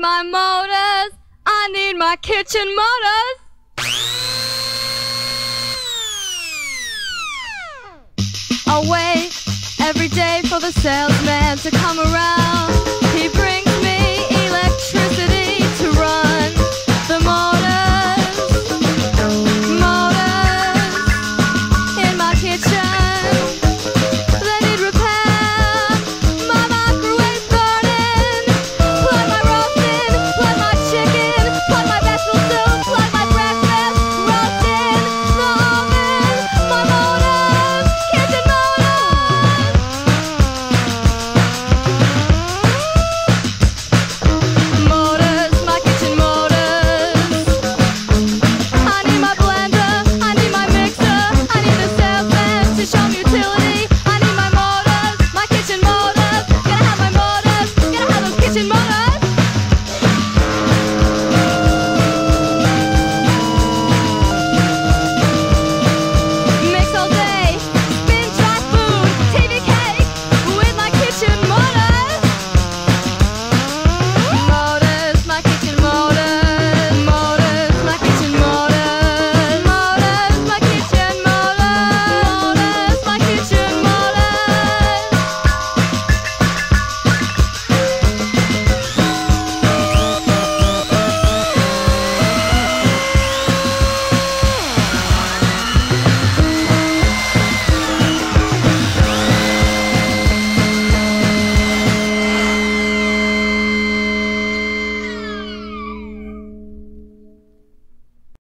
my motors. I need my kitchen motors. I wait every day for the salesman to come around.